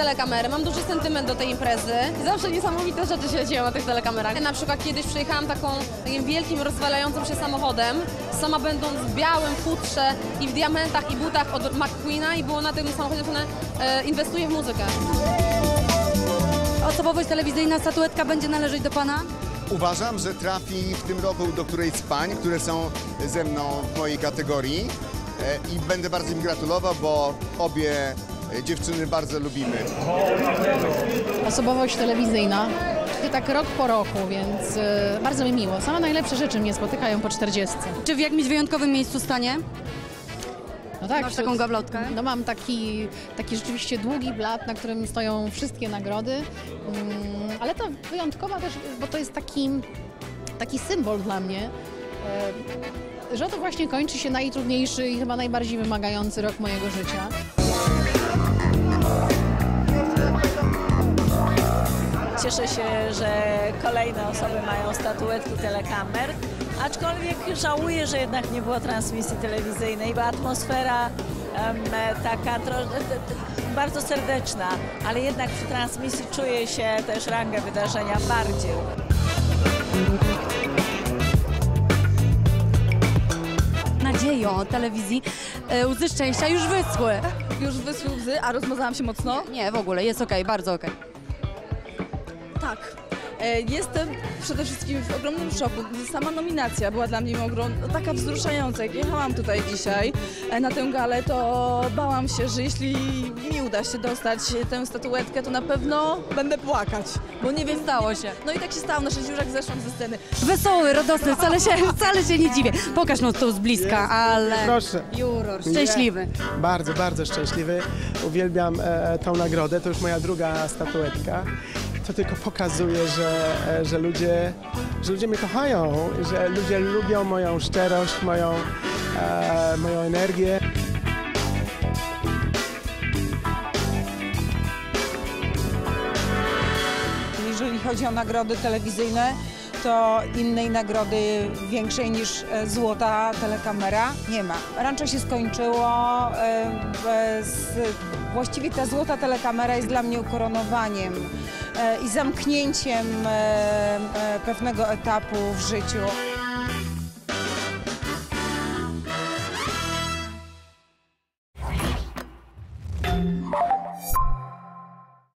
telekamery, mam duży sentyment do tej imprezy. Zawsze niesamowite rzeczy się dzieją na tych telekamerach. Na przykład kiedyś przejechałam taką, takim wielkim, rozwalającym się samochodem, sama będąc w białym futrze i w diamentach i butach od McQueena i było na tym samochodzie napisane e, inwestuję w muzykę. Osobowość telewizyjna, statuetka będzie należeć do pana? Uważam, że trafi w tym roku do którejś z pań, które są ze mną w mojej kategorii e, i będę bardzo im gratulował, bo obie dziewczyny bardzo lubimy. osobowość telewizyjna. Tak rok po roku, więc e, bardzo mi miło. Same najlepsze rzeczy mnie spotykają po 40. Czy w jakimś wyjątkowym miejscu stanie? No tak, Masz taką gablotkę? No mam taki, taki rzeczywiście długi blat, na którym stoją wszystkie nagrody, Mm, ale to wyjątkowa też, bo to jest taki, taki symbol dla mnie, e, że to właśnie kończy się najtrudniejszy i chyba najbardziej wymagający rok mojego życia. Cieszę się, że kolejne osoby mają statuetki telekamer, aczkolwiek żałuję, że jednak nie było transmisji telewizyjnej, bo atmosfera taka bardzo serdeczna, ale jednak przy transmisji czuje się też rangę wydarzenia bardziej. Nadzieją telewizji e, łzy szczęścia już wyschły. Już wyschły łzy, a rozmazałam się mocno? Nie, w ogóle, jest okej, bardzo okej. Tak. E, Jestem przede wszystkim w ogromnym szoku. Sama nominacja była dla mnie ogrom, no, taka wzruszająca. Jak jechałam tutaj dzisiaj e, na tę galę, to bałam się, że jeśli mi uda się dostać tę statuetkę, to na pewno będę płakać, bo nie wiem... Stało się. No i tak się stało, na szczęście już jak zeszłam ze sceny. Wesoły, radosny, wcale się, wcale się nie dziwię. Pokaż no tu z bliska, ale... Proszę. Juror, szczęśliwy. Bardzo, bardzo szczęśliwy. Uwielbiam e, tą nagrodę. To już moja druga statuetka. To tylko pokazuje, że, e, że, ludzie, że ludzie mnie kochają, że ludzie lubią moją szczerość, moją, e, moją energię. Jeżeli chodzi o nagrody telewizyjne, to innej nagrody większej niż e, złota telekamera nie ma. Rancho się skończyło. e, bez- Właściwie ta złota telekamera jest dla mnie ukoronowaniem e, i zamknięciem e, e, pewnego etapu w życiu.